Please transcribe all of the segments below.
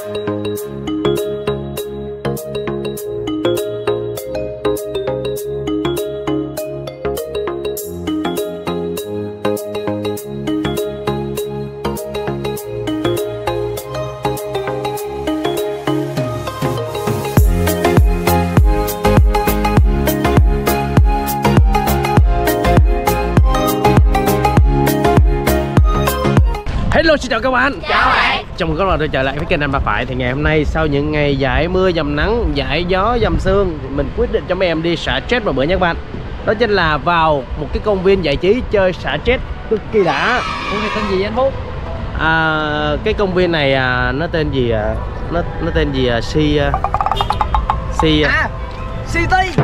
Hello xin chào các bạn. Chào mừng các bạn đã trở lại với kênh anh Bà Phải Thì ngày hôm nay sau những ngày giải mưa dầm nắng Giải gió dầm sương thì Mình quyết định cho mấy em đi xả stress một bữa nha các bạn Đó chính là vào một cái công viên giải trí chơi xả stress cực kỳ đã Công này tên gì anh Phú? à, Cái công viên này à, nó tên gì à? Nó nó tên gì à? Si à, Si à, City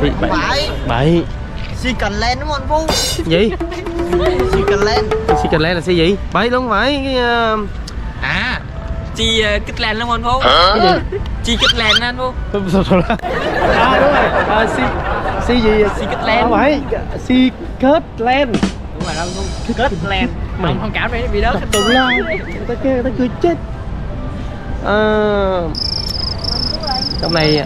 si, Phải bậy Si Cần Lên đúng không anh Phú? Gì? Cần Lên Si cần là si gì? Bậy đúng không? Phải cái, à, À Chi uh, Kích Lan không anh Phú? cái gì? Chi Kích Lan anh Phú. À đúng rồi. À, si si gì? Si Kích Lan. Không phải. Si kết len Đúng rồi anh Phú Kết Lan. Mày- Không, cảm thấy bị đó tụng la người ta kêu người ta cười chết. À, trong này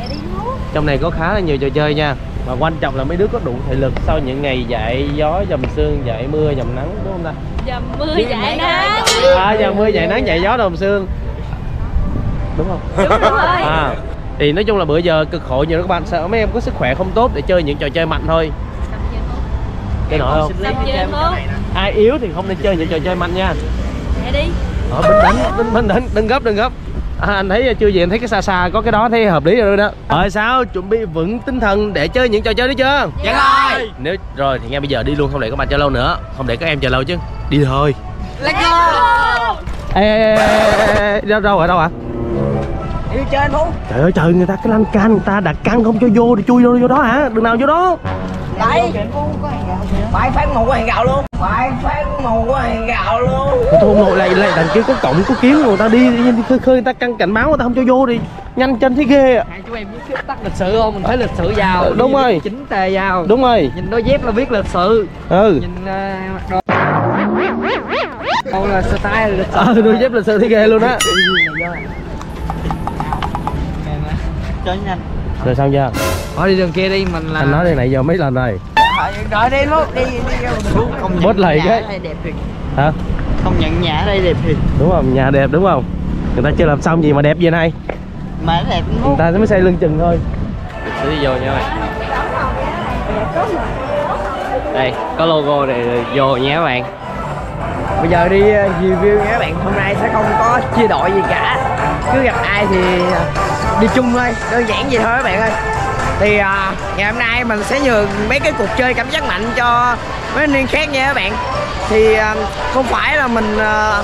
trong này có khá là nhiều trò chơi nha và quan trọng là mấy đứa có đủ thể lực. Sau những ngày dạy gió dầm sương dạy mưa dầm nắng đúng không ta? Dầm mưa dậy nắng. à dầm mưa dạy nắng dạy gió dầm sương. Đúng không? Đúng rồi. À thì nói chung là bữa giờ cực khổ nhiều các bạn. Sợ mấy em có sức khỏe không tốt để chơi những trò chơi mạnh thôi? Cái nổi không ai yếu thì không nên chơi những trò chơi mạnh nha. Mẹ đi. Ờ, bình tĩnh bình, bình tĩnh đừng gấp đừng gấp à, anh thấy chưa gì anh thấy cái xa xa có cái đó thấy hợp lý rồi đó. Rồi sao? Chuẩn bị vững tinh thần để chơi những trò chơi đó chưa? Dạ rồi. Nếu rồi thì ngay bây giờ đi luôn không để các bạn chờ lâu nữa. Không để các em chờ lâu chứ. Đi thôi. Let's go. Ê, ê, ê, ê, đâu đâu ở đâu ạ Đi chơi anh Phú trời ơi trời người ta cái lan can người ta đặt căn không cho vô thì chui vô vô đó hả? Đừng nào vô đó. Đấy Phải phát màu của hàng gạo luôn. Phải phát màu của hàng gạo luôn. Thôi không nội lại lại đằng kia có cổng có kiến người ta đi, đi, đi khơi khơi người ta căng cảnh báo người ta không cho vô thì nhanh chân thấy ghê à. Hai chú em biết tắt lịch sử không? Mình phải lịch sử vào Đúng rồi. Chính tề vào đúng rồi. Nhìn đôi dép là biết lịch sự. Ừ. Nhìn uh, mặc đồ Đâu là style lịch sự. Ờ đôi dép lịch sự thấy ghê luôn á. Chơi nhanh. Rồi xong chưa? Thôi đi đường kia đi mình là anh nói đây nãy giờ mấy lần rồi Rồi đi lúc đi đi Không Bớt lầy cái. đây đẹp thiệt. Hả? Không nhận nhà ở đây đẹp thiệt. Đúng không? Nhà đẹp đúng không? Người ta chưa làm xong gì mà đẹp gì này? Mà nó đẹp người ta mới xây lưng chừng thôi. Sẽ đi vô nha bạn Đây có logo này rồi vô nha các bạn. Bây giờ đi ờ, review nha các bạn. Hôm nay sẽ không có chia đội gì cả. Cứ gặp ai thì ờ, đi chung thôi. Đơn giản vậy thôi các bạn ơi Thì à, ngày hôm nay mình sẽ nhường mấy cái cuộc chơi cảm giác mạnh cho mấy anh niên khác nha các bạn. Thì à, không phải là mình à,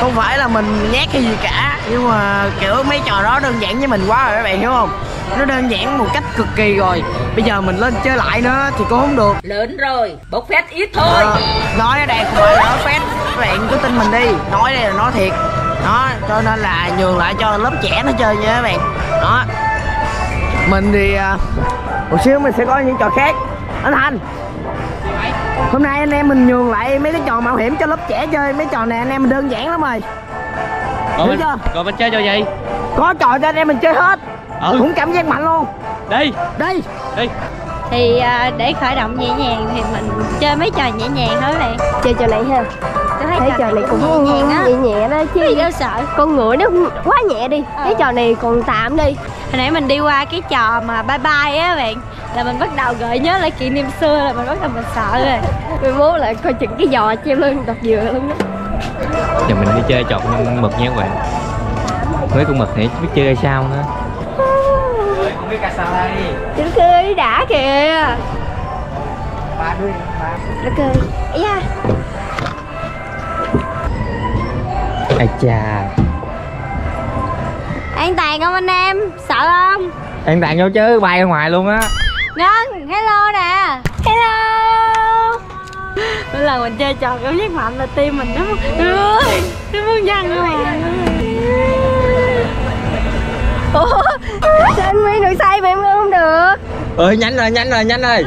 Không phải là mình nhát hay gì cả Nhưng mà kiểu mấy trò đó đơn giản với mình quá rồi các bạn hiểu không? Nó đơn giản một cách cực kỳ rồi. Bây giờ mình lên chơi lại nữa thì cũng không được. Lớn rồi Bốc phét ít thôi. Ờ, nói ở đây không phải là phép các bạn cứ tin mình đi nói đây là nói thiệt. Đó cho nên là nhường lại cho lớp trẻ nó chơi nha các bạn. Đó mình thì à, một xíu mình sẽ có những trò khác. Anh thành hôm nay anh em mình nhường lại mấy cái trò mạo hiểm cho lớp trẻ chơi. Mấy trò này anh em mình đơn giản lắm rồi. Rồi Hiểu mình, chưa? rồi mình chơi trò gì? có trò cho anh em mình chơi hết. Ừ. cũng cảm giác mạnh luôn. Đi. Đi. Đi. Thì à, để khởi động nhẹ nhàng Thì mình chơi mấy trò nhẹ nhàng thôi bạn. Chơi trò này ha Tôi thấy, thấy trò này cũng nhẹ nhàng á nhẹ nhẹ đó Cái gì chứ đâu sợ? con ngựa nó quá nhẹ đi. Ờ. cái trò này còn tạm đi. Hồi nãy mình đi qua cái trò mà bye bye á bạn Là mình bắt đầu gợi nhớ lại kỷ niệm xưa Là mình bắt đầu mình sợ rồi. Mai mốt lại coi chừng cái giò treo lên đọt dừa luôn đó. Giờ mình đi chơi trò con mực nha các bạn. Với con mực này biết chơi hay sao nữa. Không biết sao đây cười đã kìa. Ba đuôi ba nó cười ấy da Ai chà. An toàn không anh em? Sợ không? An toàn vô chứ bay ra ngoài luôn á. Ngân, hello nè. Hello. Mỗi lần mình chơi trò cảm giác mạnh là tim mình nó nó muốn nhăn luôn mà ủa? Sao anh nguyên được say mà em không được? Ừ nhanh rồi nhanh rồi nhanh rồi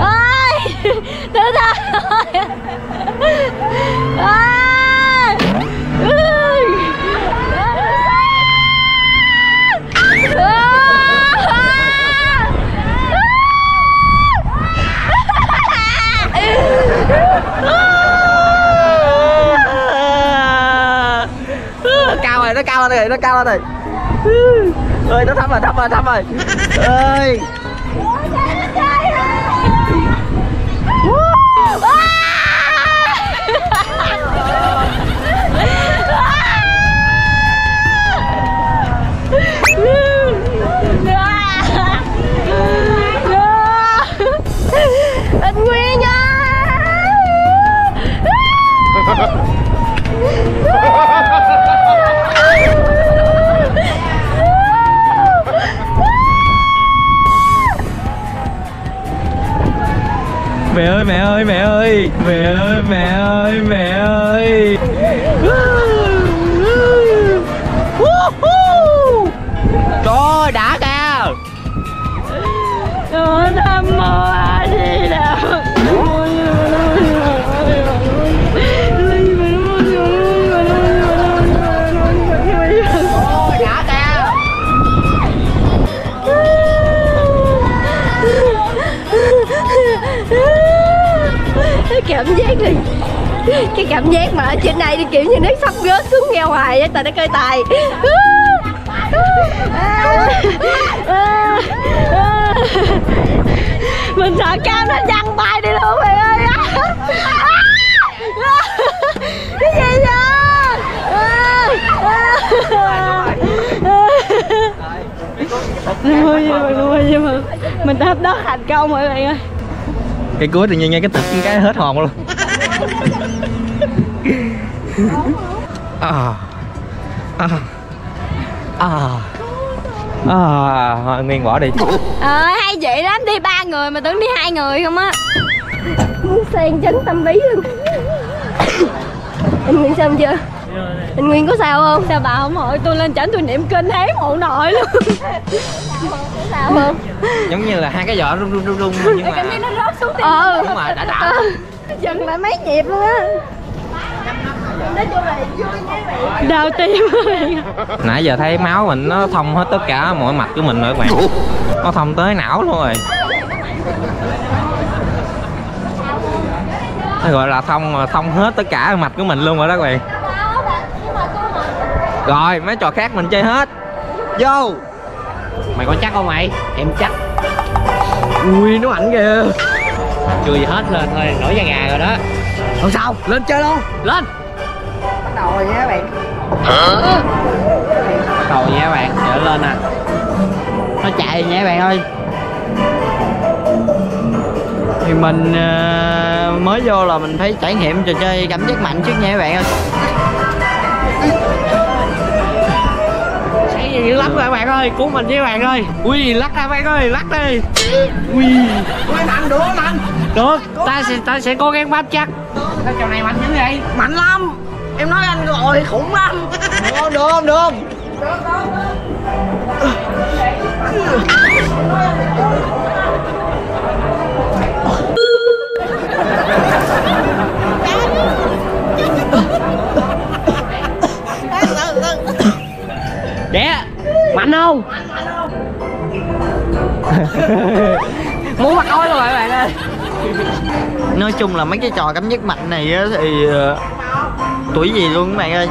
ơi thứ tha ơi à. Ui cao rồi nó cao lên rồi nó cao lên rồi ơi, nó thấp rồi thấp rồi thấp rồi. Ơi. Mẹ ơi mẹ ơi mẹ Cái cảm giác mà ở trên này thì kiểu như nước sắp rớt xuống nghe hoài á Tại nó cơi tài. Mình sợ cam nó văng tay đi luôn, mày ơi. Cái gì vậy? Nuôi nhưng mà nuôi nhưng mà Mình đáp đất thành công mọi người ơi. Cái cuối tự nhiên nghe cái tực cái hết hồn luôn. À. À. À. À thôi nguyên bỏ đi. Ờ hay vậy lắm đi ba người mà tưởng đi hai người không á. Muốn sang chấn tâm lý luôn. Anh Nguyên xong chưa? Anh Nguyên có sao không? Sao bà không hỏi tôi lên chảnh tôi niệm kinh thấy bộ nội luôn. Sao không? giống như là hai cái giỏ rung rung rung rung nhưng mà nó rớt xuống tim. Ờ nhưng mà đã. Đã Dừng lại mấy nhịp luôn á Nói chung là vui nha bạn đau tim nãy giờ thấy máu mình nó thông hết tất cả mọi mặt của mình rồi các bạn. Nó thông tới não luôn rồi. Nó gọi là thông thông hết tất cả mạch của mình luôn rồi đó các bạn. Rồi mấy trò khác mình chơi hết. Vô. Mày có chắc không mày? Em chắc. Ui nó mạnh kìa chưa gì hết lên thôi nổi da gà rồi đó. Không sao lên chơi luôn. Lên bắt rồi nha các bạn. Bắt đầu nha các bạn giờ lên nè. Nó chạy nha các bạn ơi. Thì mình ờ, mới vô là mình phải trải nghiệm trò chơi cảm giác mạnh trước nha các bạn ơi. Say gì lắc rồi các bạn ơi cứu mình với các bạn ơi. Ui lắc ra các bạn ơi lắc đi. Ui. Ui mạnh được mạnh. Được ta sẽ ta sẽ cố gắng bám chắc. Sao trò này mạnh dữ vậy? Mạnh lắm ơi nói anh khủng lắm được không được không được Đẻ, Mạnh không? muốn bắt ói luôn rồi, bạn ơi. Nói chung là mấy cái trò cảm giác mạnh này thì ờ, tuổi gì luôn các bạn ơi.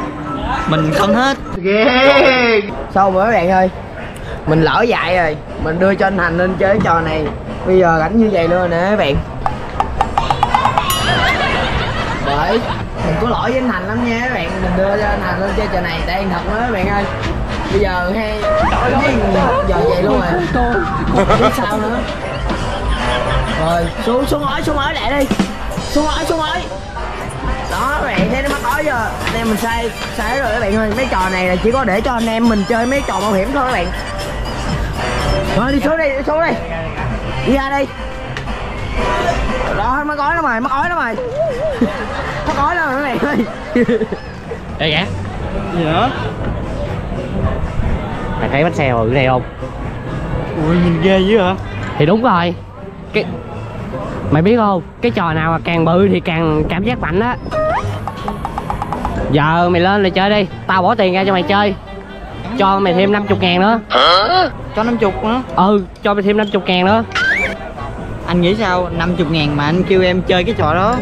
Mình không hết. Ghê. Sao mà các bạn ơi mình lỡ dạy rồi. Mình đưa cho anh thành lên chơi trò này. Bây giờ cảnh như vậy luôn rồi nè các bạn. Bởi mình có lỗi với anh thành lắm nha các bạn. Mình đưa cho anh thành lên chơi trò này. Đây thật đó các bạn ơi. Bây giờ hay giờ vậy luôn rồi. Không biết sao nữa. Rồi xuống xuống ói xuống ói lại đi. Xuống ói xuống ói đó các bạn. Thấy nó mắc ói chưa anh em mình sai sai rồi các bạn ơi. Mấy trò này là chỉ có để cho anh em mình chơi mấy trò mạo hiểm thôi các bạn. Rồi đi xuống đi đi xuống đi. Đi ra đi. Đó mắc ói lắm rồi mắc ói lắm rồi mắc ói lắm rồi các bạn ơi. Đây kìa gì nữa Mày thấy bánh xe ở này không? ui nhìn ghê dữ hả? Thì đúng rồi. Cái mày biết không? Cái trò nào mà càng bự thì càng cảm giác mạnh á. Giờ mày lên là chơi đi. Tao bỏ tiền ra cho mày chơi. Cho mày thêm 50 ngàn nữa. Cho 50 nữa? Ừ cho mày thêm 50 ngàn nữa. Anh nghĩ sao? 50 ngàn mà anh kêu em chơi cái trò đó.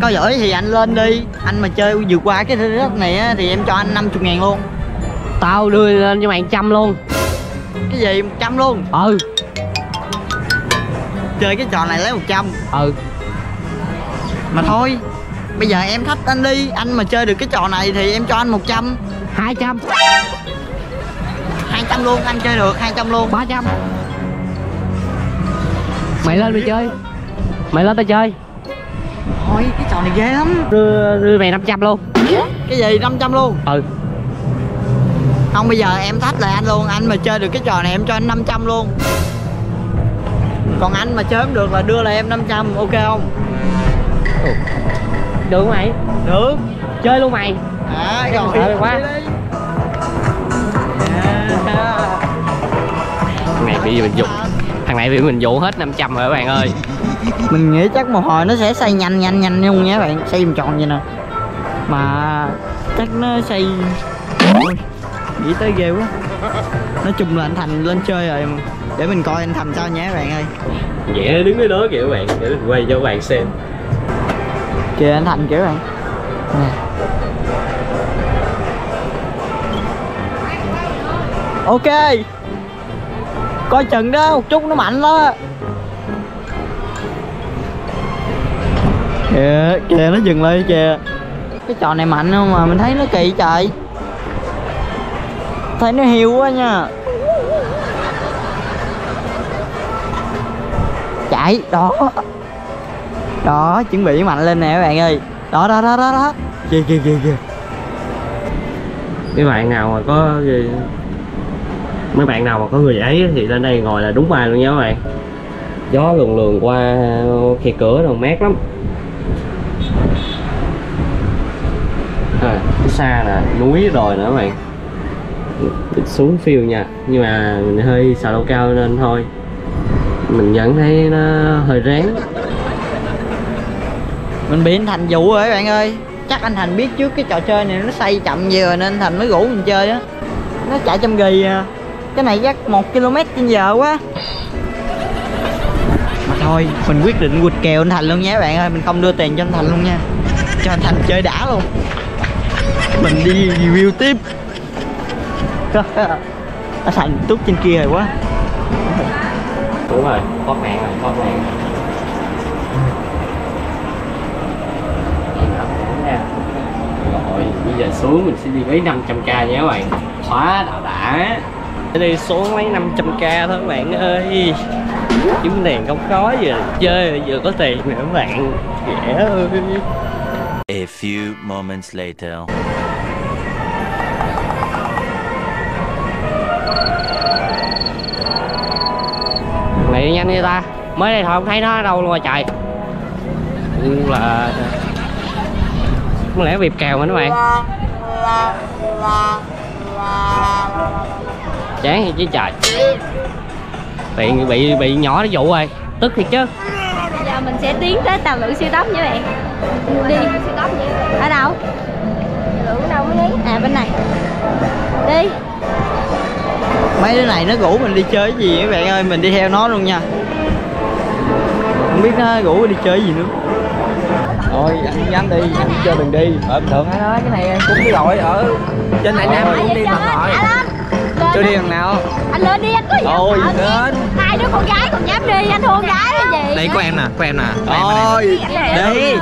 Có giỏi thì anh lên đi. Anh mà chơi vượt qua cái đất này á, thì em cho anh 50 ngàn luôn. Tao đưa lên cho mày trăm luôn. Cái gì? 100 luôn? Ừ chơi cái trò này lấy 100 ừ. Mà thôi bây giờ em thách anh đi anh mà chơi được cái trò này thì em cho anh 100 hai trăm. 200 luôn anh chơi được 200 luôn. Ba trăm. Mày lên mày chơi. Mày lên tao chơi. Thôi cái trò này ghê lắm. Đưa đưa mày 500 luôn. Cái gì 500 luôn? Ừ. Không bây giờ em thách lại anh luôn. Anh mà chơi được cái trò này em cho anh 500 luôn còn anh mà chơi không được là đưa lại em 500 ok không? Được không mày? Được. Chơi luôn mày. À Cái rồi. mày quá. đi thằng này bị mình dụ thằng này bị mình dụ hết 500 rồi các bạn ơi. Mình nghĩ chắc một hồi nó sẽ xây nhanh nhanh nhanh luôn nha các bạn. Xây vòng tròn vậy nè. Mà chắc nó xây Ôi, nghĩ tới ghê quá nói chung là anh thành lên chơi rồi để mình coi anh thành sao nhé các bạn ơi. Vậy đứng cái đó kìa các bạn để mình quay cho các bạn xem. Kìa anh thành kiểu bạn. Nè. Ok. Coi chừng đó một chút nó mạnh đó. Kìa kìa nó dừng lại kìa. Cái trò này mạnh không mà mình thấy nó kỳ trời thấy nó hiu quá nha. Chạy đó. Đó chuẩn bị mạnh lên nè các bạn ơi. Đó đó đó đó đó. Kìa kìa kìa kìa. Mấy bạn nào mà có mấy bạn nào mà có người ấy thì lên đây ngồi là đúng bài luôn nha các bạn. Gió luồn luồn qua khe cửa rồi mát lắm. À, cái xa nè núi rồi nữa các bạn xuống phiêu nha. Nhưng mà mình hơi sợ độ cao nên thôi. Mình vẫn thấy nó hơi rén. Mình bị anh thành dụ rồi bạn ơi. Chắc anh thành biết trước cái trò chơi này nó xây chậm gì rồi nên anh thành mới rủ mình chơi á. Nó chạy trăm ghi à. Cái này chắc một km trên giờ quá. Mà thôi, mình quyết định quỵt kèo anh thành luôn nhé bạn ơi. Mình không đưa tiền cho anh thành luôn nha. Cho anh thành chơi đã luôn. Mình đi review tiếp anh thành tút trên kia rồi quá. Đúng rồi thoát nạn rồi thoát nạn rồi. Bây giờ xuống mình sẽ đi lấy 500k nha các bạn. Quá đã. Đã đi xuống lấy 500k thôi các bạn ơi. Kiếm tiền không khó vừa chơi vừa có tiền nữa các bạn. Dễ ơi. A few moments later. Chạy nhanh đi ta. Mới đây thôi, không thấy nó đâu luôn rồi trời Ừ là không lẽ việc kèo mà các bạn. Chán thì chứ trời. Tiện bị bị nhỏ nó dụ rồi. Tức thiệt chứ. Giờ mình sẽ tiến tới tàu lượn siêu tốc với bạn. Đi. Siêu tốc vậy Ở đâu? Lượn đâu mới đi? À bên này. Đi mấy đứa này nó rủ mình đi chơi cái gì các bạn ơi mình đi theo nó luôn nha. Không biết nó rủ đi chơi gì nữa. Thôi anh dám đi anh chơi đừng đi. Ở bình thường à, cái này em cũng đi rồi ở trên này nam cũng đi Anh rồi lên chưa Lên đi. thằng nào? Anh lên đi anh có gì gì? lên. Hai đứa con gái còn dám đi anh thua gái cái gì? Đây của em nè của em nè. Thôi đi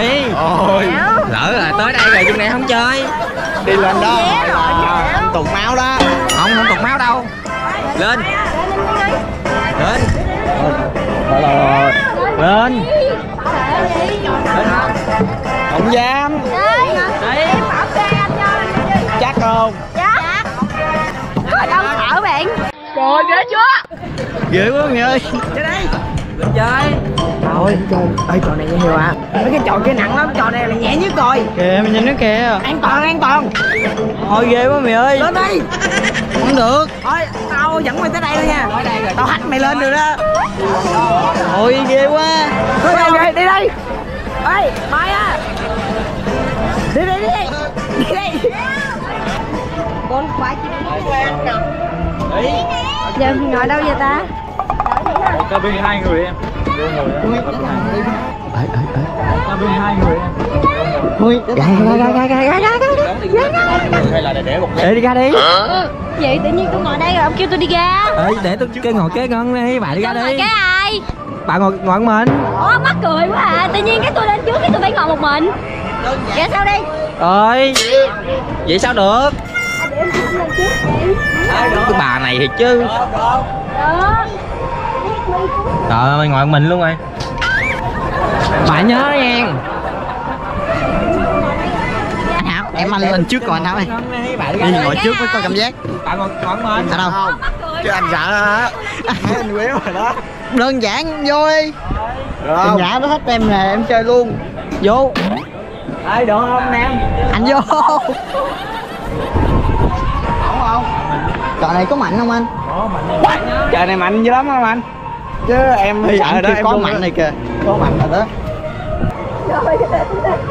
Đi ôi. Lỡ là tới đây rồi chung này không chơi. Đi lên đó. Là tụt máu đó. Không không tục máu đâu. Lên. Lên. Rồi rồi lên. Gì? không dám. Đi chắc không? Dạ. Có đâu bạn. Trời ghê chưa? Ghê quá mày ơi. Chơi thôi chơi ơi trò này nhiều à mấy cái trò kia nặng lắm trò này là nhẹ nhất rồi. Kìa mày nhìn nó kìa. An toàn an toàn. Thôi ghê quá mày ơi. Lên đi. Không được. Thôi tao dẫn mày tới đây luôn nha. Tao hack mày lên được đó. Ôi ghê quá. Thôi đâu đi đây ê mày à đi đi đi đi. Đi con khoái chứ giờ mình ngồi đâu vậy ta? Ca bên hai người em Hai người em Ui, gà gà gà gà gà gà gà Để đi ra đi. Vậy tự nhiên tôi ngồi đây rồi ông kêu tôi đi ra. Ê, để tôi cái ngồi kế ngân đi, bạn đi ra đi. cái ai? Bạn ngồi ngồi mình. Ủa mắc cười quá à. Tự nhiên cái tôi lên trước cái tôi phải ngồi một mình. Dạ sao đi? Ơi Vậy sao được? Cái bà này thì chứ. Đó Trời ơi, ngồi mình luôn rồi. Bạn nhớ nha. Anh Hảo, em anh lên trước còn anh Hảo ơi. Đi ngồi trước mới có cảm giác. Bạn ngồi ngồi mình Sao đâu? Chứ anh sợ hả? Anh quéo rồi đó. Đơn giản vô đi Đơn giản nó hết em nè, em chơi luôn. Vô. Ê, được không em? Anh vô. Ổn không? Trò này có mạnh không anh? Trò này mạnh dữ lắm không anh? Chứ em thì sợ đó em có mạnh này kìa. Có mạnh rồi đó.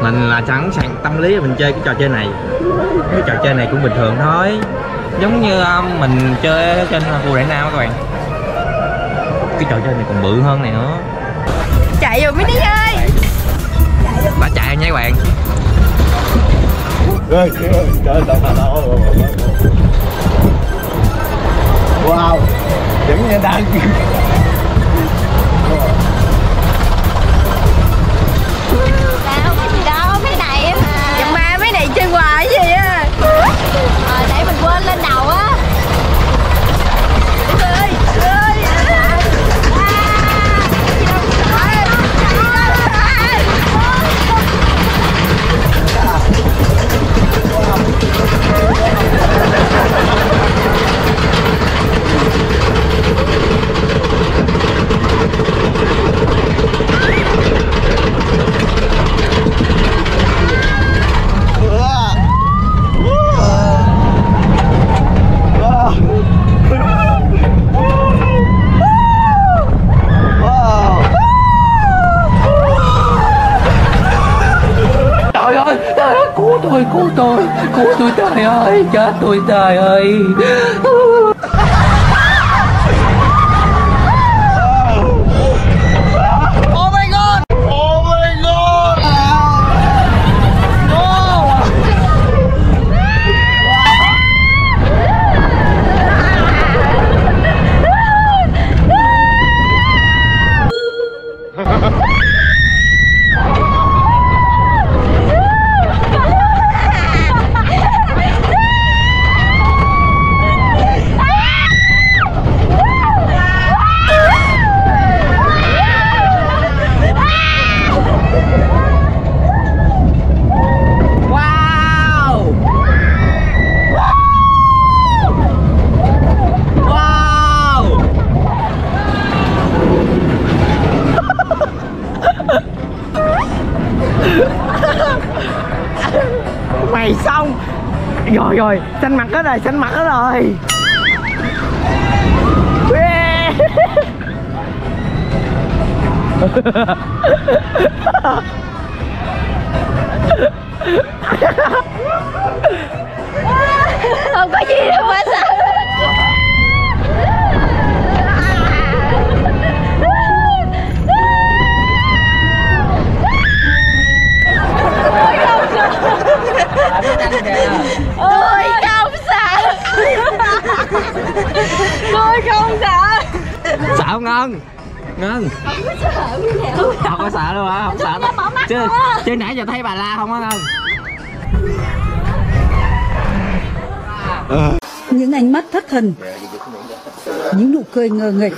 Mình là sẵn sàng tâm lý mình chơi cái trò chơi này. Cái trò chơi này cũng bình thường thôi. Giống như um, mình chơi ở trên khu đại nam các bạn. Cái trò chơi này còn bự hơn này nữa. Chạy rồi mới đi ơi. Bà chạy nha các bạn. Wow. Giống như đang Đâu có gì đâu Mấy này mà Chồng ba mấy này chơi hoài cái gì á. Ờ để mình quên lên đầu ơi, chết tôi trời ơi. Mày xong. Rồi rồi, xanh mặt hết rồi, xanh mặt hết rồi. Không có gì đâu mà sao. Tôi không sợ Tôi không sợ Sợ không Ngân? Ngân Không có sợ luôn hả? Không sợ Tôi mở mắt Chứ, ra. chứ nãy giờ thấy bà la không á Ngân? những ánh mắt thất thần những nụ cười ngờ nghệch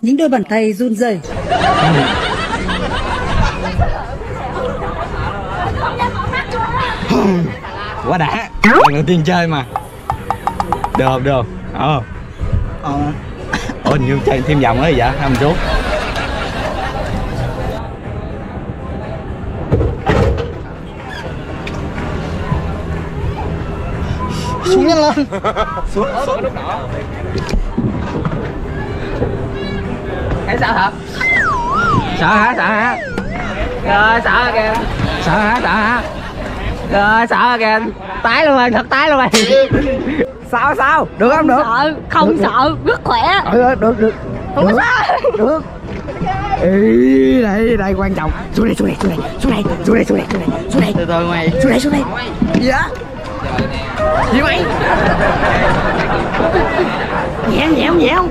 những đôi bàn tay run rẩy Quá đã Lần đầu tiên chơi mà Được không, được không? Ờ Ờ Ủa, hình như chơi thêm vòng nữa vậy? Hai mình xuống xuống nhanh lên Thấy sao hả? Sợ hả? Sợ hả? Rồi sợ kìa Sợ hả? Sợ hả? Rồi sợ hả kìa Tái luôn rồi, thật tái luôn rồi Sao sao? Được không? Được sợ không sợ rất khỏe Ừ, được, được không có Được. sao Được Ý, đây, đây quan trọng Xuống đây, xuống đây, xuống đây, xuống đây, xuống đây, xuống đây, xuống đây, xuống đây Từ từ mày Xuống đây, xuống đây Gì đó? Gì mày? Nhẹ, nhẹ không, nhẹ không?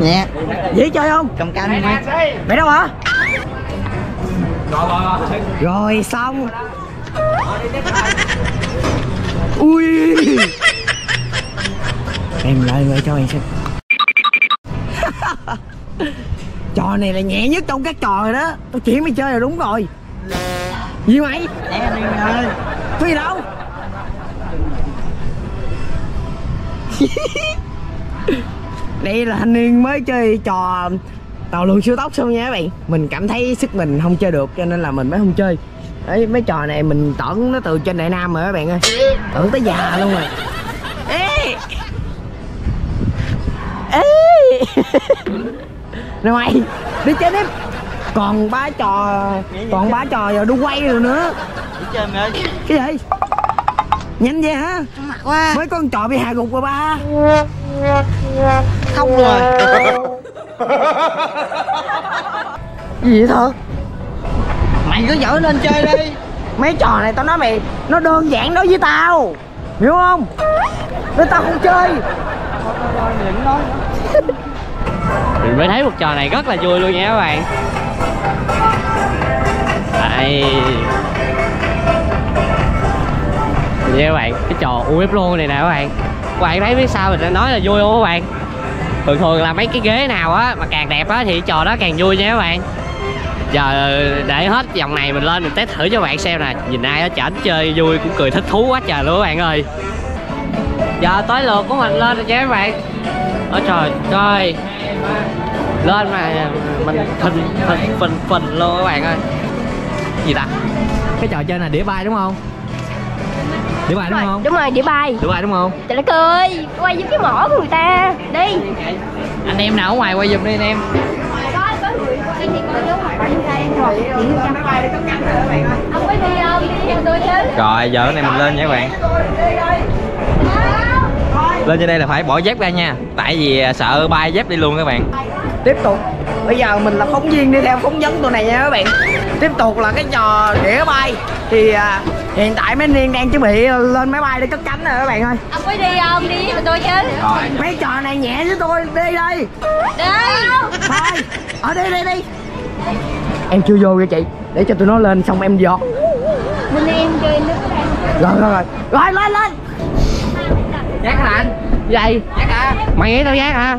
Nhẹ Dễ chơi không? Cầm canh mày Mày đâu hả? Rồi xong. Ui. Em lại lại cho em xem. Trò này là nhẹ nhất trong các trò rồi đó. Tao chỉ mày chơi là đúng rồi. Gì mày? Nè đi mày ơi Có gì đâu? Đây là thanh niên mới chơi trò tàu lượn siêu tốc xong nha các bạn. Mình cảm thấy sức mình không chơi được cho nên là mình mới không chơi. Đấy mấy trò này mình tưởng nó từ trên Đại Nam rồi các bạn ơi. Tưởng tới già luôn rồi. Ê! Ê! Rồi mày Đi chơi tiếp. Còn ba trò Còn ba trò giờ đu quay rồi nữa. Đi Cái gì? Nhanh vậy hả? Mặt quá. Mấy con trò bị hạ gục rồi ba. Không rồi Gì vậy thơ Mày cứ dở lên chơi đi. Mấy trò này tao nói mày, Nó đơn giản đối với tao. Hiểu không? Nên tao không chơi. Mình mới thấy một trò này rất là vui luôn nha các bạn. Đây. Vậy các bạn, cái trò UF luôn này nè các bạn. Các bạn thấy phía sau mình đã nói là vui không các bạn? Thường thường là mấy cái ghế nào á mà càng đẹp á thì trò đó càng vui nha các bạn. Giờ để hết dòng này mình lên mình test thử cho bạn xem nè, nhìn ai ở chảnh chơi vui cũng cười thích thú quá trời luôn các bạn ơi. Giờ tới lượt của mình lên rồi nha các bạn. Ôi trời trời lên mà mình phình phình phình phình luôn các bạn ơi. Gì ta? Cái trò chơi này đĩa bay đúng không? Đĩa bay đúng không? Đúng rồi đĩa bay đĩa bay đúng không? Trời đất ơi quay với cái mỏ của người ta. Đi. Anh em nào ở ngoài quay giùm đi anh em. Có có người quay thì con nhớ mặt bạn trai em rồi ông có đi không đi theo tôi chứ. Rồi giờ này mình lên nha các bạn. Lên trên đây là phải bỏ dép ra nha. Tại vì à, sợ bay dép đi luôn các bạn Tiếp tục. Bây giờ mình là phóng viên đi theo phóng vấn tụi này nha các bạn. Tiếp tục là cái trò đĩa bay. Thì à, hiện tại mấy anh niên đang chuẩn bị lên máy bay để cất cánh rồi các bạn ơi. Ông có đi không đi với tôi chứ. Mấy trò này nhẹ với tôi Đi đi. Đi. Thôi Ở đây đi đi. Em chưa vô kìa chị Để cho tụi nó lên xong em vô bên em chơi nước Rồi rồi rồi. Rồi lên lên. Giác hả anh? Vậy? Mày nghĩ tao giác hả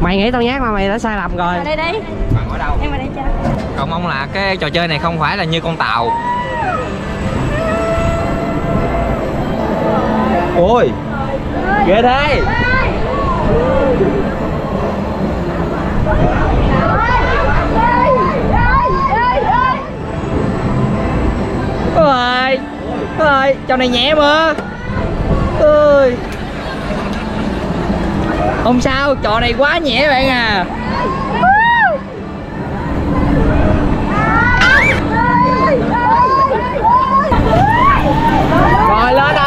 mày nghĩ tao giác mà mày đã sai lầm rồi qua đây đi Bạn ở đâu? em qua đây cho Cậu mong là cái trò chơi này không phải là như con tàu Ôi Ghê thế Ôi Ôi Trò này nhẹ mà Ơi không sao Trò này quá nhẹ bạn à. Rồi lên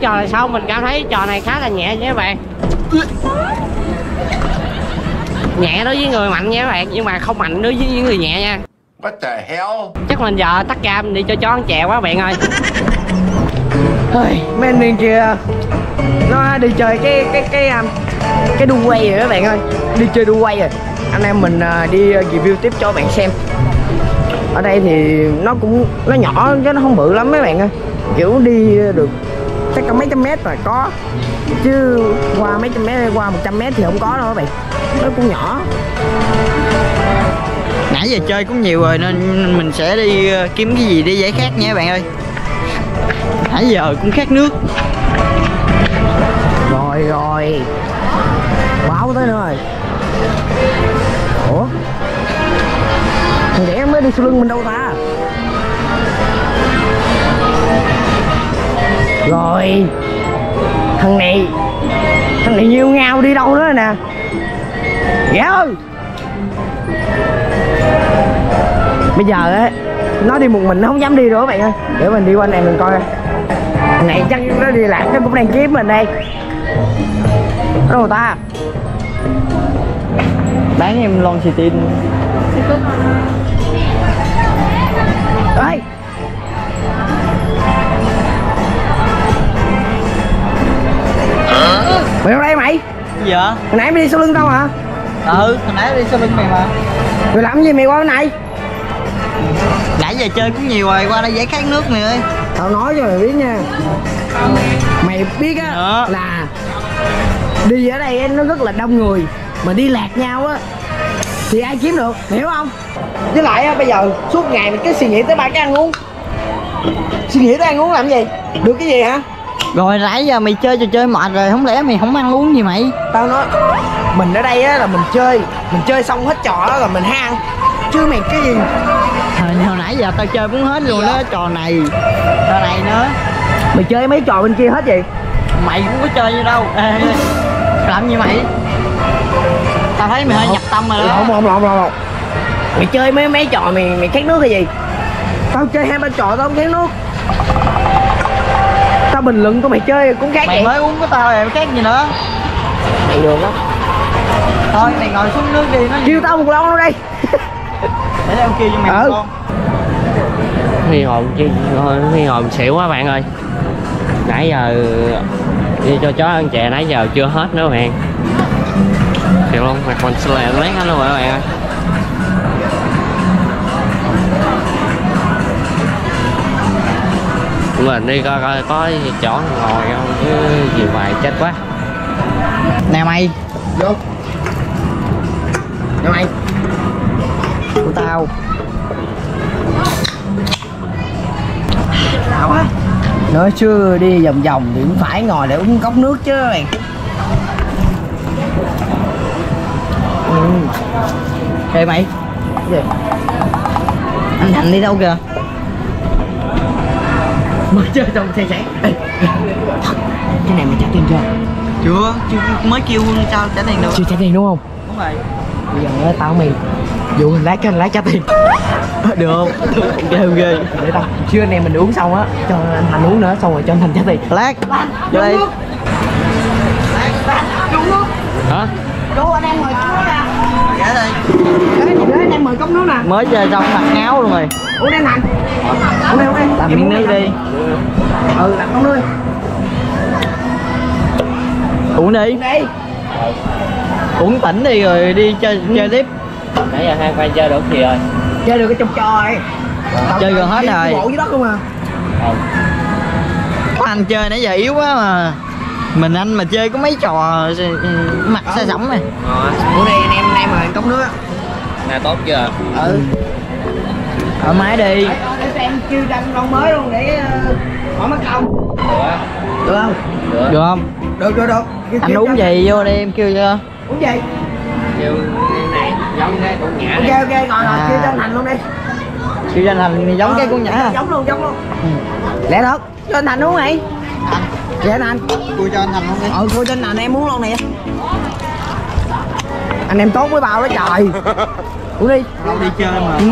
trò này xong mình cảm thấy trò này khá là nhẹ nha các bạn. Nhẹ đối với người mạnh nha các bạn nhưng mà không mạnh đối với những người nhẹ nha. What the hell? chắc mình giờ tắt cam đi cho chó ăn chè quá bạn ơi. Ôi, mấy anh niên kia. Nó đi chơi cái cái cái um, cái đu quay rồi các bạn ơi. Đi chơi đu quay rồi. Anh em mình à, đi uh, review tiếp cho bạn xem. Ở đây thì nó cũng nó nhỏ chứ nó không bự lắm mấy bạn ơi. Kiểu đi được chắc cả mấy trăm mét là có. Chứ qua mấy trăm mét qua một trăm mét thì không có đâu các bạn. Nó cũng nhỏ. Nãy giờ chơi cũng nhiều rồi nên mình sẽ đi ờ, kiếm cái gì để giải khát nha các bạn ơi. Nãy giờ cũng khát nước. Rồi rồi. Báo tới nữa rồi ủa? Thằng đẻ mới đi sau lưng mình đâu ta rồi. Thằng này thằng này nhiêu ngao đi đâu nữa nè. Ghẻ ơi. Bây giờ á, nó đi một mình nó không dám đi nữa các bạn ơi. Để mình đi qua này mình coi. Coi. Thằng này chắc nó đi lạc nó cũng đang kiếm mình đây. Đâu ta? Bán em lon xì tin mày đâu đây mày? Dạ hồi nãy mày đi sau lưng tao hả? Ừ hồi nãy đi sau lưng mày mà. Mày làm cái gì mày qua bên này? Nãy giờ chơi cũng nhiều rồi qua đây giải khát nước mày ơi. Tao nói cho mày biết nha. Mày biết á Dạ. là đi ở đây nó rất là đông người mà đi lạc nhau á thì ai kiếm được hiểu không? Với lại á bây giờ suốt ngày mày cứ suy nghĩ tới ba cái ăn uống. Suy nghĩ tới ăn uống làm gì? Được cái gì hả rồi nãy giờ mày chơi trò chơi mệt rồi không lẽ mày không ăn uống gì mày? Tao nói mình ở đây á là mình chơi mình chơi xong hết trò đó là mình hay ăn chứ mày cái gì? Hồi, hồi nãy giờ tao chơi cũng hết luôn đó trò này trò này nữa. Mày chơi mấy trò bên kia hết gì mày cũng có chơi như đâu. Ê, làm gì mày? Tao thấy mày hơi nhập tâm rồi đó. Lộn lộn lộn lộn mày chơi mấy mấy trò mày mày khát nước hay gì? Tao chơi hai ba trò tao không khát nước bình luận tụi mày chơi cũng khác mày vậy. mới uống của tao rồi khác gì nữa. Mày được lắm thôi mày ngồi xuống nước đi nó kêu tao một lon đâu đây. Để tao kêu cho mày Ừ. một con Huy hồn chi Huy hồn xỉu quá bạn ơi. Nãy giờ đi cho chó ăn chè nãy giờ chưa hết nữa bạn. Xỉu luôn, mặt mình sẽ lẹn lét hết luôn rồi các bạn ơi mình đi coi coi có chỗ ngồi không? Chứ gì ngoài chết quá. Nè mày. Vô. Nè mày. Của tao. Đau quá. Nói chưa đi vòng vòng thì cũng phải ngồi để uống cốc nước chứ mày. Ừ. Ê mày. Gì? Anh Thành đi đâu kìa Mới chơi xong xe Ê, ê, thật, Cái này mày trả tiền chưa? Chưa, chưa mới kêu sao trả tiền được. Chưa trả tiền đúng không? Đúng rồi. Bây giờ tao mày Dụ hình lát cái hình lát trả tiền. Được. Không ghê không ghê để tao chưa anh em mình uống xong á cho anh thành uống nữa xong rồi cho anh thành chết đi lát. Vô đây hả? Chú anh em mời cốc nước nè. Ghé đây. Anh em mời cốc nước nè. Mới chơi xong mặc ngáo luôn rồi uống đi anh thành uống đi uống đi làm miếng nước đi ừ đặt cốc nước đi. Uống đi. Đi uống tỉnh đi rồi đi chơi chơi tiếp. Nãy giờ hai khoai chơi được gì rồi? Chơi được cái trong trò rồi Chơi gần hết rồi. bộ dưới đất không à? Có anh chơi nãy giờ yếu quá mà. Mình anh mà chơi có mấy trò ừ, mặt xa sẩm này. Uống đi anh em anh em mời cốc nước á. Nè tốt chưa? Ừ thoải mái đi. Để em kêu đăng con mới luôn để ờ, hỏi mất công được. Không? Được. Không? Được được được. Kêu- anh kêu uống gì vô đây em kêu cho. Uống gì? Kêu này giống cái con nhã ok ok rồi rồi À. kêu cho anh thành luôn đi. Kêu cho anh thành giống cái con nhã. à giống luôn giống luôn. Lẽ thật cho anh thành uống đi. Dạ anh thành. Kêu cho anh thành không đi. Ừ thôi cho anh thành em uống luôn nè. Anh em tốt với bao đó trời. Uống đi. Không đi chơi mà. Ừ.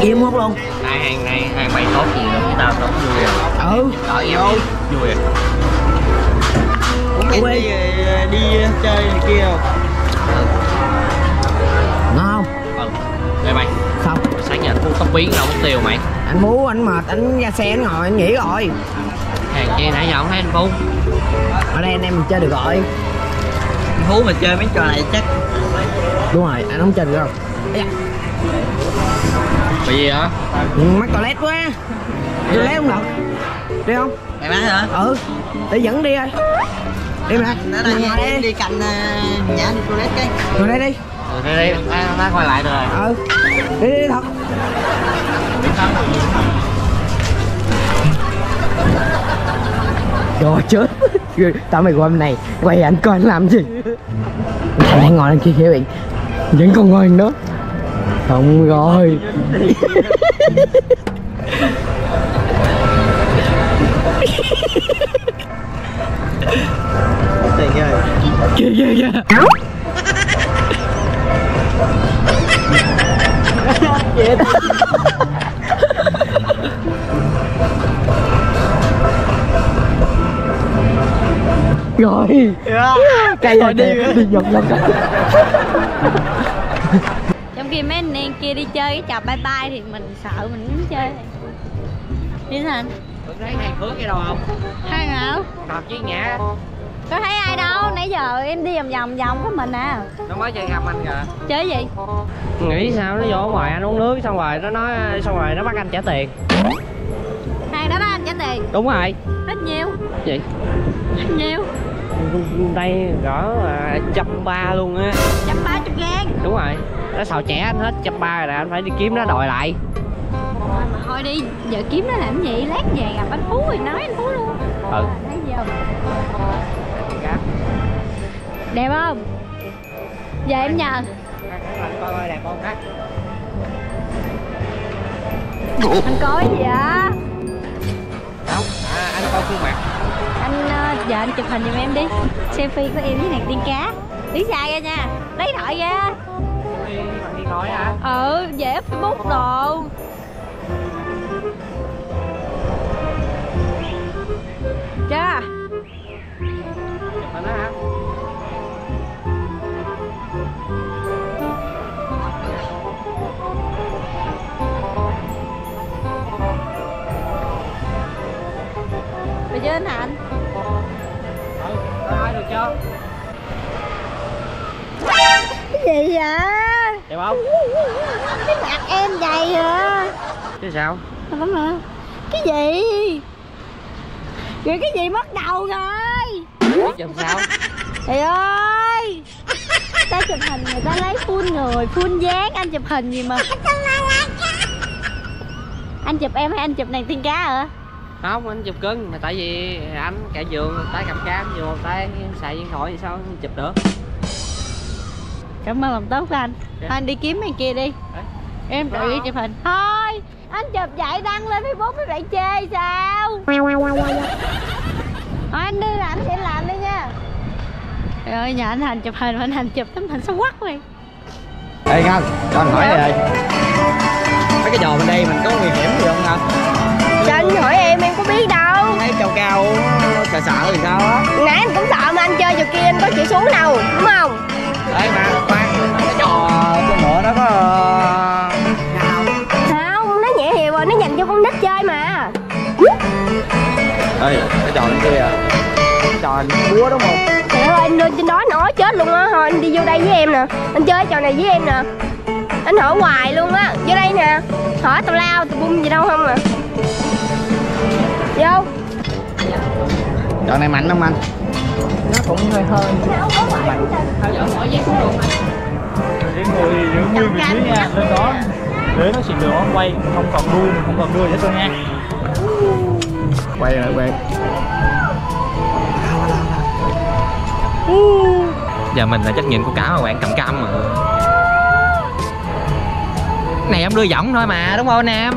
im uống luôn hai hàng này hàng mày tốt gì rồi cái tao tốt vui rồi ừ. Đợi em đi vui rồi uống đi đi, đi chơi này kia không? Ngon không? Ừ. Đây mày xong sáng giờ anh uống tóc biến đâu mất tiêu mày. Anh muốn anh mệt anh ra xe anh ngồi anh nghỉ rồi. Hàng kia nãy giờ không thấy anh phú. Ở đây anh em mình chơi được rồi. Phú mà chơi mấy trò này chắc. Đúng rồi anh không chơi được đâu. Ây da, bị gì hả? Ừ, mắc toilet quá. Toilet không được. Đi không? Mày bán hả? Ừ để dẫn đi thôi đi mà. Ở đây ngồi đi, đi cạnh uh, nhã đi toilet cái. Ngồi đây đi. Ừ đây ta ta quay lại rồi. Ừ đi đi, đi thật rồi chết. Tao mày qua bên này. Quay anh coi anh làm gì? Thằng đang ngồi lên kia kìa bạn vẫn còn ngồi đó xong rồi. Kia kia kia rồi. Cây rồi đi. đi dọc dọc khi mấy anh em kia đi chơi cái trò bye bye thì mình sợ mình muốn chơi. Đi thành thấy hàng phước cái đâu không? Hai nào hợp với nhã có thấy ai đâu nãy giờ em đi vòng vòng vòng có mình à. Nó mới chơi gặp anh kìa. Chơi gì? Nghĩ sao nó vô ngoài anh uống nước xong rồi nó nói xong rồi nó bắt anh trả tiền. Hai đó đó anh trả tiền? Đúng rồi. Hết nhiêu gì? Hết nhiêu đây rõ là trăm ba luôn á. Trăm ba chục ngàn. Đúng rồi nó xào trẻ anh hết trăm ba rồi nè anh phải đi kiếm nó đòi lại. Mà thôi đi giờ kiếm nó làm gì? Lát về gặp anh phú rồi nói anh phú luôn. Ừ. Thấy giờ đẹp không? Giờ em nhờ. Coi coi đẹp không khác anh có cái gì á không à, anh coi khuôn mặt. Anh ờ, giờ anh chụp hình giùm em đi. Selfie của em với nàng tiên cá. Lý sai ra nha. Lấy thoại ra thoại hả? Ừ dễ facebook đồ. Hình đó hả? Chưa anh Hạnh? Ừ nói được chưa? Cái gì vậy đẹp không? Cái mặt em dày à chứ sao? Không hả? Cái gì? Rồi cái gì mất đầu rồi? Biết chụp sao? Trời ơi! Ta chụp hình người ta lấy full người Full dáng anh chụp hình gì mà? Anh chụp em hay anh chụp nàng tiên cá hả? Không anh chụp cưng mà tại vì anh cả giường tay cầm cam vừa một tay xài điện thoại thì sao anh chụp được Cảm ơn lòng tốt của anh. Thôi anh đi kiếm bên kia đi. Đấy. Em tự đi chụp hình Thôi anh chụp vậy đăng lên Facebook mấy bạn chê sao? Thôi anh đi làm thì anh làm đi nha. Trời ơi nhà anh Thành chụp hình mà anh Thành chụp tấm hình xấu quắc mày. Ê ngon cho anh hỏi này ơi cái trò bên đây mình có nguy hiểm gì không hả Cho anh hỏi em em có biết đâu. Thấy cao cao sợ sợ thì sao á? Nãy anh cũng sợ mà anh chơi trò kia anh có chịu xuống đâu Đúng không? Ê mà khoan cái trò con ngựa nó có ờ, Không, nó nhẹ hiệu rồi, nó dành cho con nít chơi mà. Ê cái trò kia à? Trò búa đúng không? Trời ơi, anh lên trên đó nó chết luôn á. Thôi anh đi vô đây với em nè. Anh chơi trò này với em nè. Anh hỏi hoài luôn á. Vô đây nè. Hỏi tào lao, tào bung gì đâu không à. Vô. Trò này mạnh không anh nó cũng hơi hơi. Để ngồi giữ nguyên vị trí nha lên đó. Để nó xịn được quay không còn đuôi không còn đuôi hết trơn nha. Quay rồi quay. Giờ mình là trách nhiệm của cá mà bạn cầm cam mà. Này em đưa giọng thôi mà đúng không anh em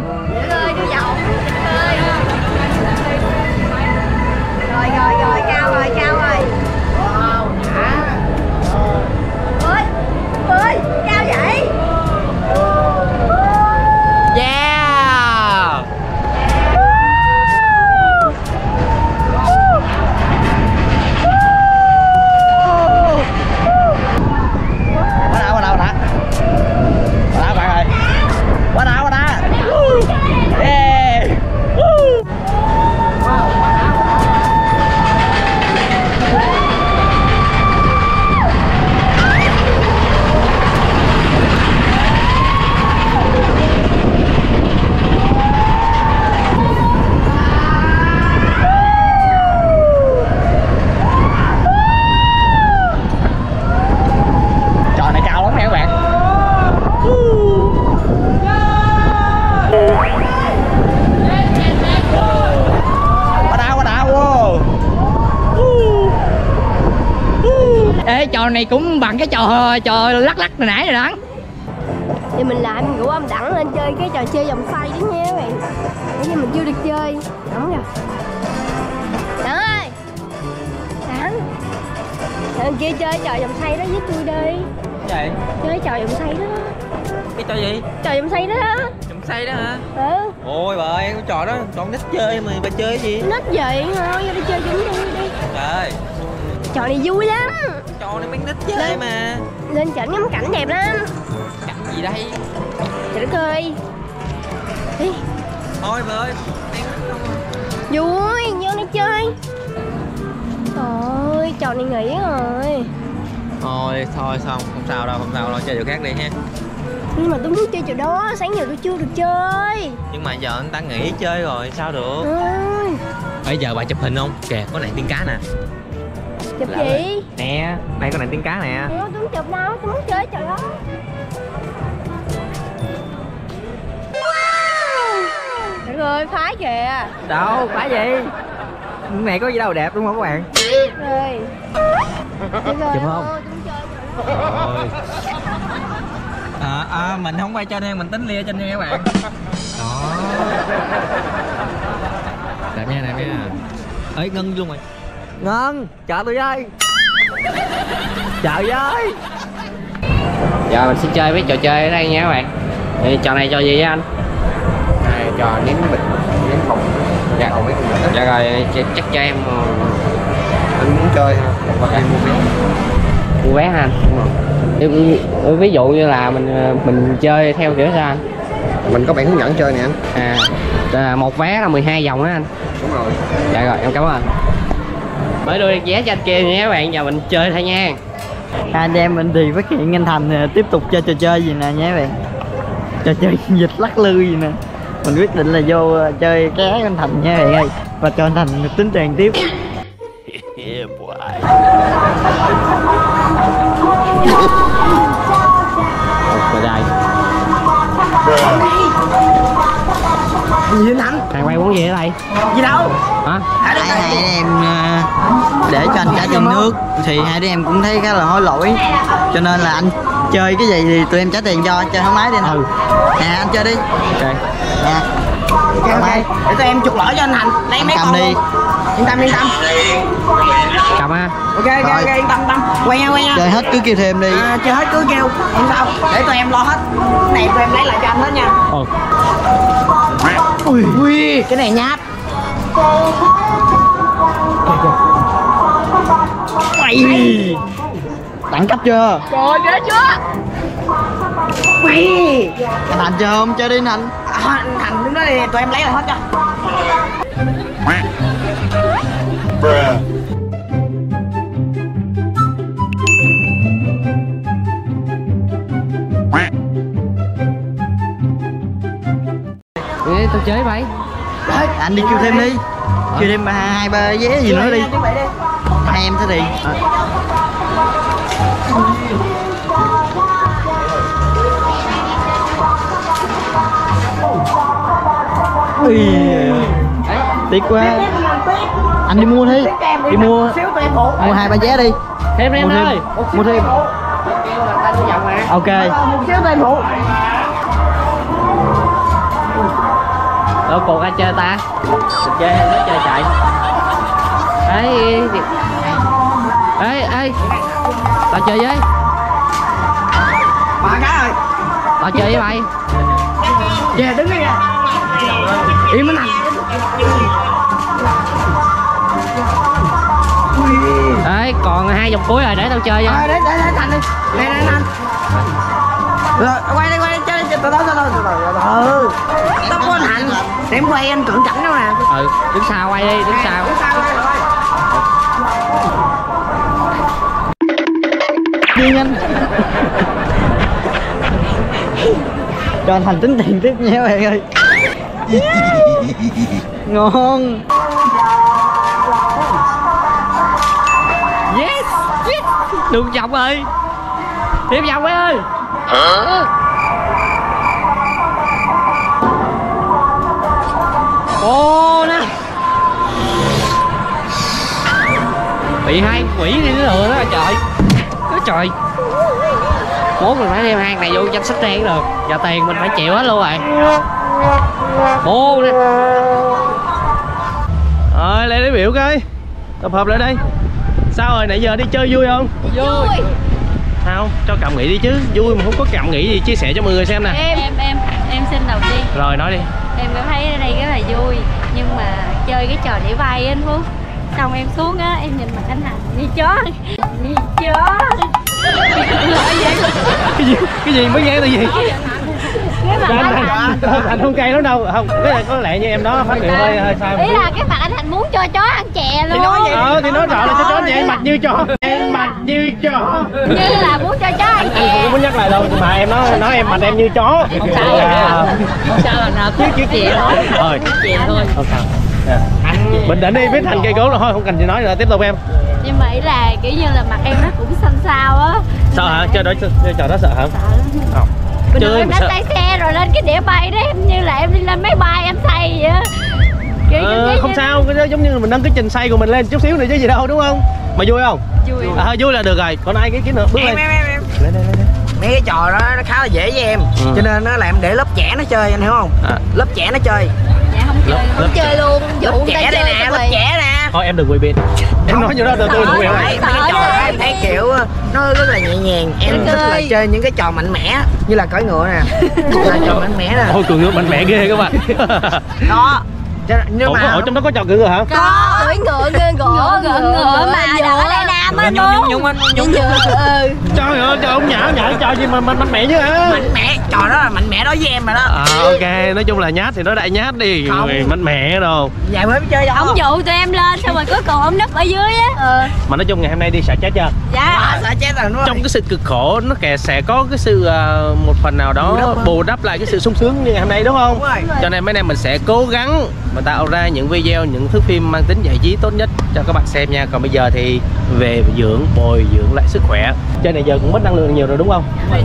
Ê trò này cũng bằng cái trò trò lắc lắc hồi nãy rồi đó. Thì mình lại mình rủ ông Đẳng lên chơi cái trò chơi vòng xoay đó nha các bạn. Bởi vì mình chưa được chơi. Đẳng rồi Đẳng ơi. Đẳng. Đẳng kia chơi trò vòng xoay đó với tôi đi. Vậy Chơi trò vòng xoay đó. Cái trò gì? Trò vòng xoay đó. Trồng say đó hả? Ừ. Ôi bà ơi cái trò đó còn thích chơi mà bà chơi cái gì? Nít vậy thôi vô đi chơi chung tôi đi trời Trò này vui lắm. Trò này mấy thích chơi mà. Lên trển ngắm cảnh đẹp lắm cảnh gì đây? Trời đất ơi Đi thôi bà ơi Vui, vô đi chơi. Trời ơi, trò này nghỉ rồi. Thôi thôi xong. Không sao đâu không sao đâu. Chơi chỗ khác đi ha. Nhưng mà tôi muốn chơi trò đó, sáng giờ tôi chưa được chơi. Nhưng mà giờ anh ta nghỉ chơi rồi. Sao được? Ôi, bây giờ bà chụp hình không? Kìa có nạn tiếng cá nè chụp Lạ gì? nè đây có nạn tiếng cá nè. Ủa, tôi không chụp đâu, tôi muốn chơi trò đó Trời ơi, phái kìa. Đâu phải gì? Này có gì đâu đẹp đúng không các bạn? Rồi. Chụp không? ôi, tôi muốn chơi trò đó rồi. À, à, mình không quay cho nên mình tính lia trên nha các bạn. Đó. Đẹp nha đẹp nha. Ấy ngân luôn rồi ngon chờ tôi với chờ với. Giờ mình sẽ chơi với trò chơi ở đây nha các bạn. Thì trò này trò gì vậy anh? này trò ném bịch ném bồng Dạ. bồng mấy con Dạ rồi ch- chắc cho em ờ, anh muốn chơi ha hoặc em mua vé. mua vé ha anh? Ví- ví dụ như là mình ờ, mình chơi theo kiểu sao anh? mình có bản hướng dẫn chơi nè anh. À một vé là 12 vòng á anh. Đúng rồi. Dạ rồi em cảm ơn Mới đưa vé cho anh kia nha các bạn Giờ mình chơi thôi nha. Anh em mình thì phát hiện anh thành tiếp tục chơi trò chơi gì nè nha các bạn. Trò chơi dịch lắc lư gì nè. Mình quyết định là vô ờ, chơi ké anh thành nha các bạn ơi. Và cho anh thành tính tiền tiếp. Rồi đây gì anh. Thành Thằng quay muốn gì ở đây? gì đâu Hả? hai hai đứa em ờ, để cho anh trả tiền nước. Thì hai đứa em cũng thấy khá là hối lỗi. Cho nên là anh chơi cái gì thì tụi em trả tiền cho chơi thoải mái đi nè. Ừ. nè anh chơi đi. Ok. Nè. Ok ok. để tụi em chuột lỗi cho anh thành. Lấy mấy cầm con đi. luôn. yên tâm yên tâm. Cầm ha ok ok ok yên tâm tâm. Quay nha quay nha chơi hết cứ kêu thêm đi. À, chưa hết cứ kêu. Không sao để tụi em lo hết. Cái này tụi em lấy lại cho anh hết nha. Ồ. Ui ui. Cái này nháp Mày. Đẳng cấp chưa? Trời ghê chưa? Anh thành chưa không? Chơi đi anh thành. À, anh thành đứng đó đi tụi em lấy lại hết cho. Tao chơi mày anh đi kêu thêm đi. Kêu thêm hai hai ba vé gì nữa đi. Hai em sẽ đi. Tiếc quá. Anh đi mua đi. Đi mua. Mua hai ba vé đi. Thêm em mua thêm. ơi mua thêm. Ok. Một xíu em phụ đâu còn ai chơi ta? Chơi hay nó chơi chạy. Ấy ấy ấy tao chơi với. Ba cái rồi tao chơi với mày. Về đứng đi nha im anh. Thành ấy còn hai vòng cuối rồi để tao chơi à, với để để để thành đi. Đây đây anh rồi quay đi quay đi chơi đi từ từ từ từ ừ. Tao có anh thành để em quay anh cận cảnh đâu nè. Ừ đứng sau quay đi đứng sau. Đứng sau đây rồi. Đi nhanh. Cho anh thành tính tiền tiếp nha bạn ơi. Ngon. Yes yes. Đường vòng ơi tiếp vòng ơi ô nè bị hai quỷ đi lừa đó trời. Ôi trời. Mốt mình phải đem hang này vô danh sách đen được Giờ tiền mình phải chịu hết luôn rồi. Ô nè. Rồi lấy biểu coi. Tập hợp lại đây. Sao rồi nãy giờ đi chơi vui không? Vui. Sao? Cho cảm nghĩ đi chứ. Vui mà không có cảm nghĩ gì chia sẻ cho mọi người xem nè. Em em em em xin đầu tiên. Rồi nói đi thấy ở đây rất là vui. Nhưng mà chơi cái trò để bay anh phú. Xong em xuống á em nhìn mặt anh thành như chó như chó Cái gì? Cái gì? Mới nghe từ gì? Anh anh Thành không cay lắm đâu. Không, cái này có lẽ như em đó phát biểu hơi hơi sai ý là cái mặt anh thành muốn cho chó ăn chè luôn. Ờ thì nói rõ là cho chó vậy mặt như chó Em mặt như chó. Như là muốn cho chó ăn anh chè. cũng muốn nhắc lại đâu mà em nói nói em mặt em như chó. Không sao không nào thiếu chữ chè thôi. Thôi. Chè thôi. Không sao. Dạ. bình tĩnh đi biết thành cây gỗ rồi thôi không cần gì nói nữa tiếp tục em. Nhưng mà ý là kiểu như là mặt em nó cũng xanh xao á. Sợ hả? Chơi đó chơi trò đó sợ hả? Sợ lắm. Không bình thường đã sợ. say xe rồi lên cái đĩa bay đó em như là em đi lên máy bay em say vậy kiểu Ờ, không sao cái đó giống như mình nâng cái trình say của mình lên chút xíu nữa chứ gì đâu đúng không? Mà vui không? Vui. À, vui là được rồi. Còn ai cái kiến nữa? Bước em lên. em em em. Lên lên lên mấy cái trò đó nó khá là dễ với em. Ừ. cho nên nó là em để lớp trẻ nó chơi anh hiểu không? À. lớp trẻ nó chơi. Dạ không chơi. Lớp, lớp Chơi luôn. Dụ lớp trẻ đây chơi nè lớp trẻ nè. Thôi em đừng quỳ bên em nói như đó từ tôi đủ hiểu rồi cái trò đó em thấy kiểu nó rất là nhẹ nhàng em thích là chơi những cái trò mạnh mẽ như là cưỡi ngựa nè là trò mạnh mẽ nè thôi cường ngựa mạnh mẽ ghê các bạn đó nhưng mà ở trong đó có trò cường ngựa hả Có cưỡi ngựa ngựa ngựa ngựa mà đỡ lại nam á nhung nhung anh nhung nhung. Ừ. Trời ơi trời ông nhã nhã trò gì mà mạnh mạnh mẽ chứ hả? Mạnh mẽ trò đó là mạnh mẽ đối với em rồi đó. À ok nói chung là nhát thì nó đại nhát đi người mạnh mẽ đâu. Vậy mới chơi đâu. Ông dụ tụi em lên xong rồi cuối cùng ông núp ở dưới á. Ờ. Mà nói chung ngày hôm nay đi xả chết chưa? Dạ. Sợ chết rồi đúng trong cái sự cực khổ nó kẻ sẽ có cái sự à, một phần nào đó bù đắp lại cái sự sung sướng như ngày hôm nay đúng không? Cho nên mấy anh em mình sẽ cố gắng mà tạo ra những video những thước phim mang tính giải trí tốt nhất cho các bạn xem nha. Còn bây giờ thì về dưỡng bồi dưỡng lại sức khỏe. Chơi này giờ cũng mất năng lượng nhiều rồi đúng không? Rồi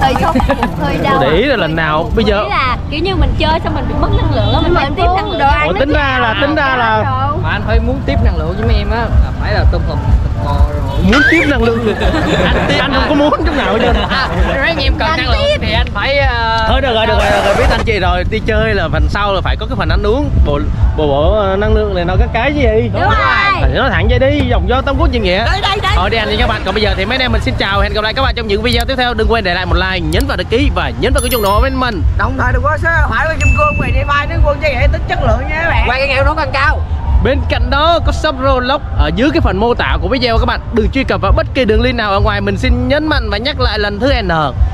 Hơi không Hơi đau. Để ý là lần nào bây giờ ý là kiểu như mình chơi xong mình bị mất năng lượng á mình phải tiếp năng lượng Ủa, tính ra là tính ra là mà anh phải muốn tiếp năng lượng với mấy em á là phải là tôm hùm thịt bò rồi muốn tiếp năng lượng anh, anh không có muốn chút nào hết trơn. À, rồi anh em cần năng lượng thì anh phải uh, thôi được rồi được rồi, được rồi biết anh chị rồi. Đi chơi là phần sau là phải có cái phần ăn uống. Bộ bộ bộ năng lượng này nó có cái gì? Đúng rồi. thì nói thẳng vậy đi dòng do tâm quốc chính nghĩa. Đây đây đây. Thôi đi anh đi các bạn. Còn bây giờ thì mấy anh em mình xin chào. Hẹn gặp lại các bạn trong những video tiếp theo. Đừng quên để lại một like nhấn vào đăng ký và nhấn vào cái chuông đồng bên mình. Đồng thời đừng có thoại của kim cương về đi vai nước quân cho vậy tính chất lượng nha các bạn. Quay cái nghèo nó càng cao Bên cạnh đó có shop Roblox. Ở dưới cái phần mô tả của video các bạn đừng truy cập vào bất kỳ đường link nào ở ngoài. Mình xin nhấn mạnh và nhắc lại lần thứ N.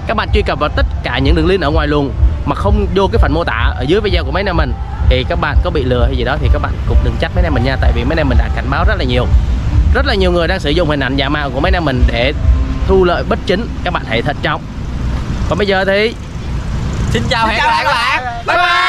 Các bạn truy cập vào tất cả những đường link ở ngoài luôn mà không vô cái phần mô tả ở dưới video của mấy anh em mình. Thì các bạn có bị lừa hay gì đó thì các bạn cũng đừng trách mấy anh em mình nha tại vì mấy anh em mình đã cảnh báo rất là nhiều. Rất là nhiều người đang sử dụng hình ảnh giả mạo của mấy anh em mình để thu lợi bất chính. Các bạn hãy thận trọng. Còn bây giờ thì xin chào hẹn gặp lại các bạn. Bye bye